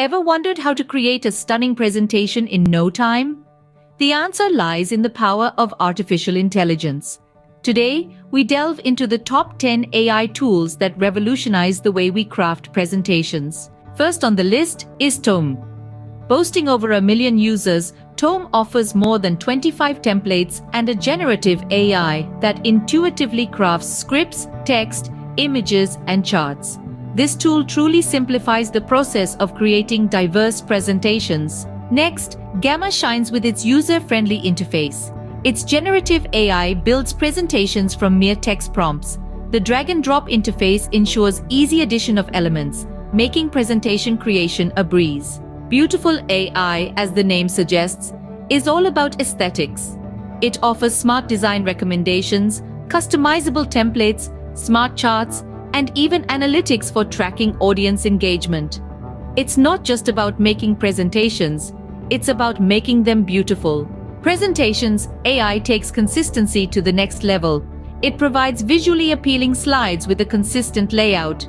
Ever wondered how to create a stunning presentation in no time? The answer lies in the power of artificial intelligence. Today, we delve into the top 10 AI tools that revolutionize the way we craft presentations. First on the list is Tome. Boasting over a million users, Tome offers more than 25 templates and a generative AI that intuitively crafts scripts, text, images, and charts. This tool truly simplifies the process of creating diverse presentations. Next, Gamma shines with its user-friendly interface. Its generative AI builds presentations from mere text prompts. The drag-and-drop interface ensures easy addition of elements, making presentation creation a breeze. Beautiful AI, as the name suggests, is all about aesthetics. It offers smart design recommendations, customizable templates, smart charts, and even analytics for tracking audience engagement. It's not just about making presentations, it's about making them beautiful. Presentations, AI takes consistency to the next level. It provides visually appealing slides with a consistent layout.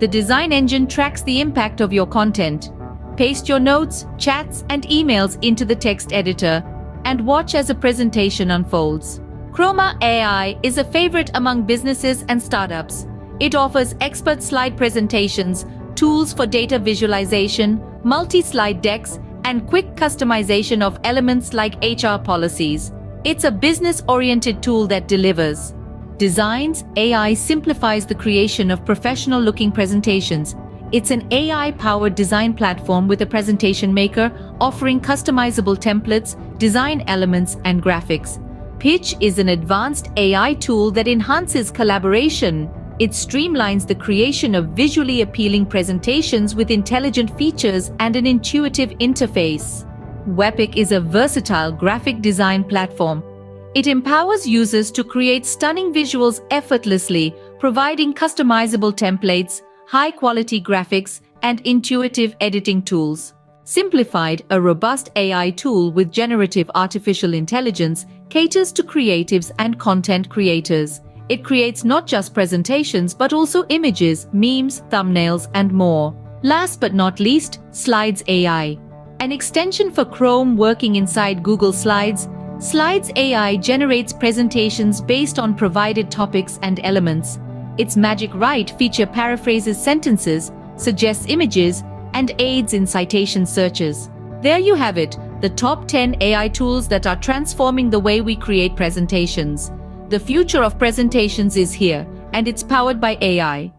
The design engine tracks the impact of your content. Paste your notes, chats, and emails into the text editor and watch as a presentation unfolds. Kroma AI is a favorite among businesses and startups. It offers expert slide presentations, tools for data visualization, multi-slide decks, and quick customization of elements like HR policies. It's a business-oriented tool that delivers. Designs AI simplifies the creation of professional-looking presentations. It's an AI-powered design platform with a presentation maker offering customizable templates, design elements, and graphics. Pitch is an advanced AI tool that enhances collaboration, it streamlines the creation of visually appealing presentations with intelligent features and an intuitive interface. Wepik is a versatile graphic design platform. It empowers users to create stunning visuals effortlessly, providing customizable templates, high-quality graphics, and intuitive editing tools. Simplified, a robust AI tool with generative artificial intelligence caters to creatives and content creators. It creates not just presentations but also images, memes, thumbnails, and more. Last but not least, Slides AI. An extension for Chrome working inside Google Slides, Slides AI generates presentations based on provided topics and elements. Its Magic Write feature paraphrases sentences, suggests images, and aids in citation searches. There you have it, the top 10 AI tools that are transforming the way we create presentations. The future of presentations is here, and it's powered by AI.